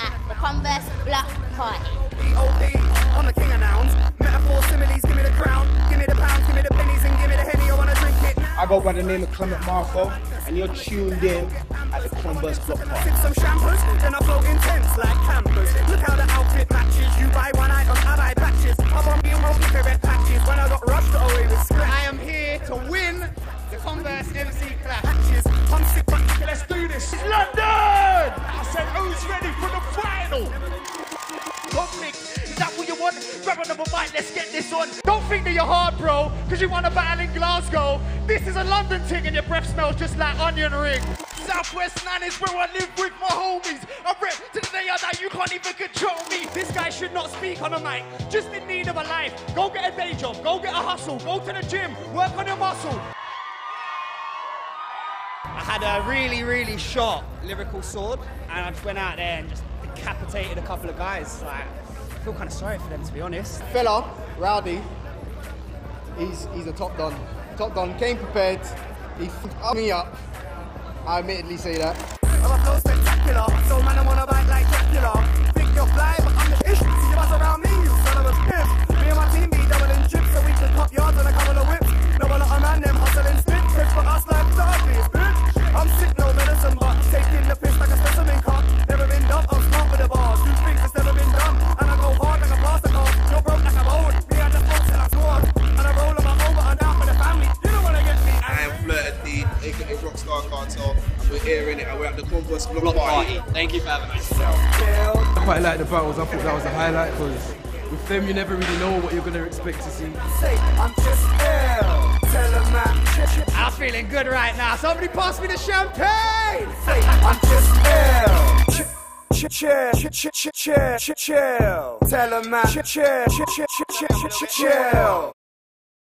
at the Converse Block Party. B.O.B. I'm the king of nouns. Metaphor, similes, give me the crown. Give me the pounds, give me the pennies, and give me the henny. I wanna drink it. I go by the name of Clement Marco, and you're tuned in at the Converse Block Party. Sip some champers, then I flow intense like campers. Look how the outfit matches. You buy one item, I buy patches. I'm on being rolled with red patches. When I got rushed away with scratch. I am here to win the Converse MC clash. Patches, I'm sick, but let's do this. It's London! I said, who's ready final? Conflict, is that what you want? Grab another mic, let's get this on. Don't think that you're hard, bro, because you won a battle in Glasgow. This is a London thing and your breath smells just like onion ring. Southwest 9 is where I live with my homies. I rep to the day I die, you can't even control me. This guy should not speak on a mic, just in need of a life. Go get a day job, go get a hustle, go to the gym, work on your muscle. I had a really, really sharp lyrical sword, and I just went out there and just decapitated a couple of guys. Like, I feel kind of sorry for them, to be honest. fella, Rowdy, he's he's a top don. Top don came prepared. He f***ed me up. I admittedly say that. We're here in it, and we're at the Converse Block, Block Party. party. Thank you for having us. I quite like the battles. I thought that was a highlight because with them you never really know what you're going to expect to see. I'm just ill. Tell a man. I'm feeling good right now. Somebody pass me the champagne! Say, I'm just ill. Chill, chill, chill, chill, chill, chill. Tell a man, chill, chill, chill, chill, chill, chill.